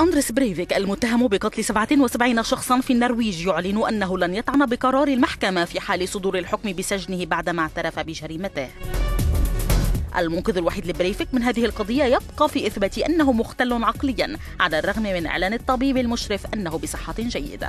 أندريس بريفيك المتهم بقتل 77 شخصا في النرويج يعلن أنه لن يطعن بقرار المحكمة في حال صدور الحكم بسجنه بعدما اعترف بجريمته. المنقذ الوحيد لبريفيك من هذه القضية يبقى في إثبات أنه مختل عقليا على الرغم من إعلان الطبيب المشرف أنه بصحة جيدة.